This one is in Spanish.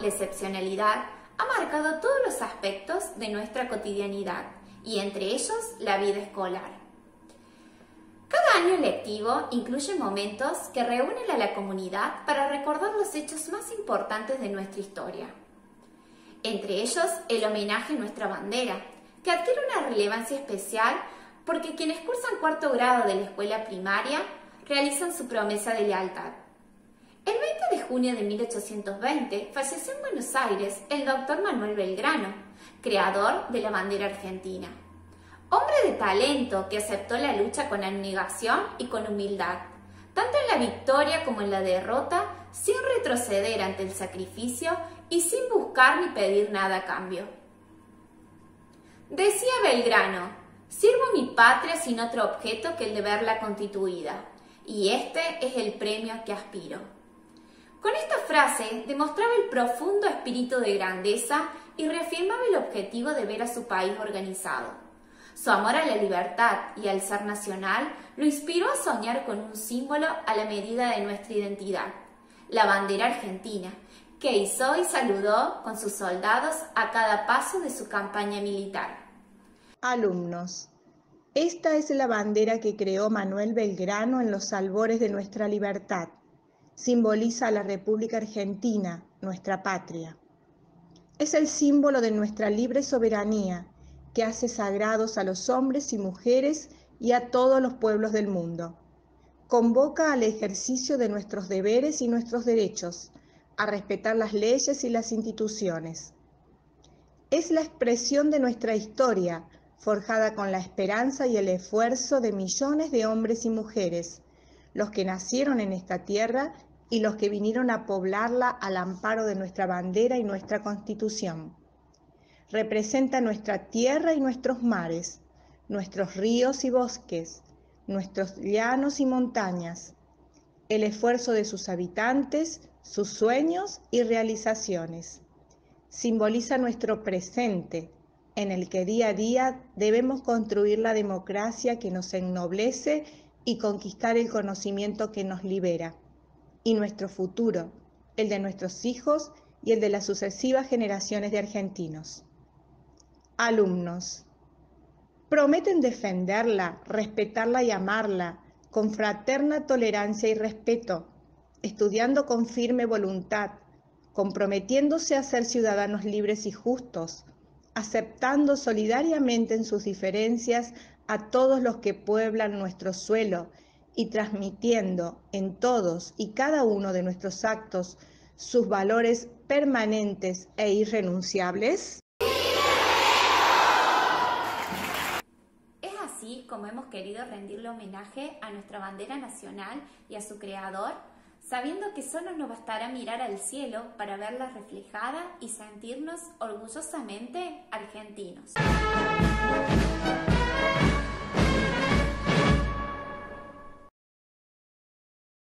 la excepcionalidad ha marcado todos los aspectos de nuestra cotidianidad y entre ellos la vida escolar. Cada año lectivo incluye momentos que reúnen a la comunidad para recordar los hechos más importantes de nuestra historia. Entre ellos, el homenaje a nuestra bandera, que adquiere una relevancia especial porque quienes cursan cuarto grado de la escuela primaria realizan su promesa de lealtad. El 20 de junio de 1820 falleció en Buenos Aires el doctor Manuel Belgrano, creador de la bandera argentina. Hombre de talento que aceptó la lucha con abnegación y con humildad, tanto en la victoria como en la derrota, sin retroceder ante el sacrificio y sin buscar ni pedir nada a cambio. Decía Belgrano, sirvo a mi patria sin otro objeto que el de verla constituida, y este es el premio que aspiro. Con esta frase demostraba el profundo espíritu de grandeza y reafirmaba el objetivo de ver a su país organizado. Su amor a la libertad y al ser nacional lo inspiró a soñar con un símbolo a la medida de nuestra identidad, la bandera argentina, que hizo y saludó con sus soldados a cada paso de su campaña militar. Alumnos, esta es la bandera que creó Manuel Belgrano en los albores de nuestra libertad. Simboliza a la República Argentina, nuestra patria. Es el símbolo de nuestra libre soberanía que hace sagrados a los hombres y mujeres y a todos los pueblos del mundo. Convoca al ejercicio de nuestros deberes y nuestros derechos, a respetar las leyes y las instituciones. Es la expresión de nuestra historia, forjada con la esperanza y el esfuerzo de millones de hombres y mujeres, los que nacieron en esta tierra y los que vinieron a poblarla al amparo de nuestra bandera y nuestra constitución. Representa nuestra tierra y nuestros mares, nuestros ríos y bosques, nuestros llanos y montañas, el esfuerzo de sus habitantes, sus sueños y realizaciones. Simboliza nuestro presente, en el que día a día debemos construir la democracia que nos ennoblece y conquistar el conocimiento que nos libera, y nuestro futuro, el de nuestros hijos y el de las sucesivas generaciones de argentinos. Alumnos, prometen defenderla, respetarla y amarla con fraterna tolerancia y respeto, estudiando con firme voluntad, comprometiéndose a ser ciudadanos libres y justos, aceptando solidariamente en sus diferencias a todos los que pueblan nuestro suelo y transmitiendo en todos y cada uno de nuestros actos sus valores permanentes e irrenunciables? Es así como hemos querido rendirle homenaje a nuestra bandera nacional y a su creador, sabiendo que solo nos bastará mirar al cielo para verla reflejada y sentirnos orgullosamente argentinos.